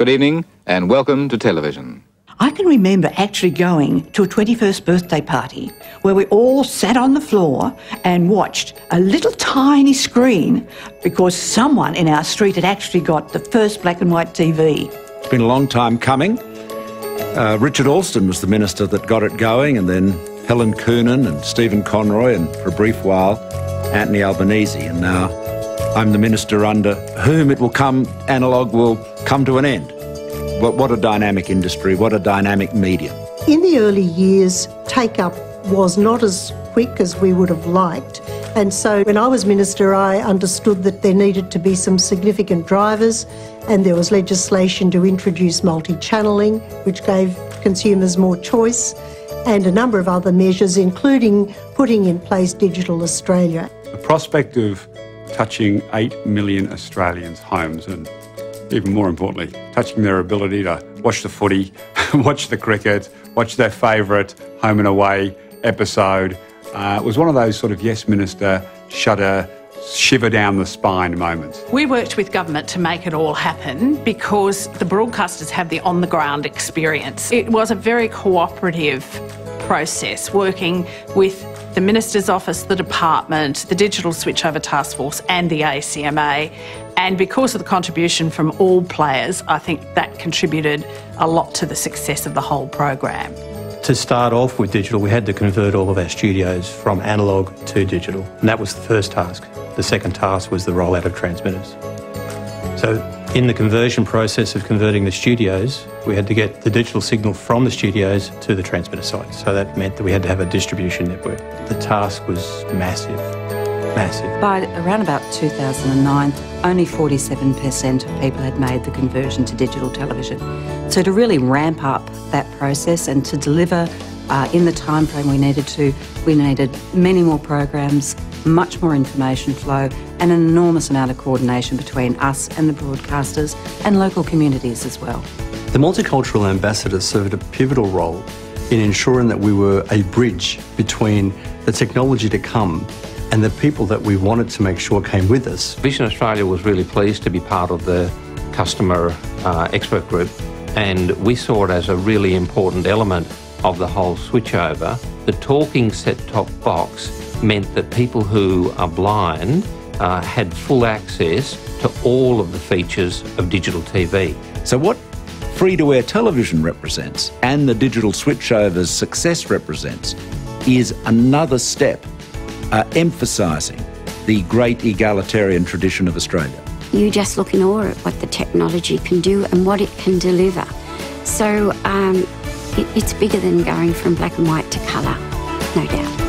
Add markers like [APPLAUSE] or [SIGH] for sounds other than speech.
Good evening and welcome to television. I can remember actually going to a 21st birthday party where we all sat on the floor and watched a little tiny screen because someone in our street had actually got the first black and white TV. It's been a long time coming. Uh, Richard Alston was the minister that got it going, and then Helen Coonan and Stephen Conroy, and for a brief while, Anthony Albanese. And now I'm the minister under whom it will come, analogue will come to an end. What, what a dynamic industry, what a dynamic medium. In the early years, take up was not as quick as we would have liked. And so when I was minister, I understood that there needed to be some significant drivers, and there was legislation to introduce multi channeling, which gave consumers more choice, and a number of other measures, including putting in place Digital Australia. The prospect of touching 8 million Australians' homes and even more importantly, touching their ability to watch the footy, [LAUGHS] watch the cricket, watch their favourite home and away episode. Uh, was one of those sort of yes minister shudder shiver down the spine moments. We worked with government to make it all happen because the broadcasters have the on the ground experience. It was a very cooperative process working with the Minister's Office, the Department, the Digital Switchover Task Force, and the ACMA. And because of the contribution from all players, I think that contributed a lot to the success of the whole program. To start off with digital, we had to convert all of our studios from analogue to digital, and that was the first task. The second task was the rollout of transmitters. So, in the conversion process of converting the studios, we had to get the digital signal from the studios to the transmitter site. So that meant that we had to have a distribution network. The task was massive, massive. By around about 2009, only 47% of people had made the conversion to digital television. So to really ramp up that process and to deliver uh, in the time frame we needed to, we needed many more programs, much more information flow, and an enormous amount of coordination between us and the broadcasters and local communities as well. The multicultural ambassador served a pivotal role in ensuring that we were a bridge between the technology to come and the people that we wanted to make sure came with us. Vision Australia was really pleased to be part of the customer uh, expert group, and we saw it as a really important element of the whole switchover. The talking set top box meant that people who are blind uh, had full access to all of the features of digital TV. So, what free to air television represents and the digital switchover's success represents is another step uh, emphasising the great egalitarian tradition of Australia. You just look in awe at what the technology can do and what it can deliver. So um, it, it's bigger than going from black and white to colour, no doubt.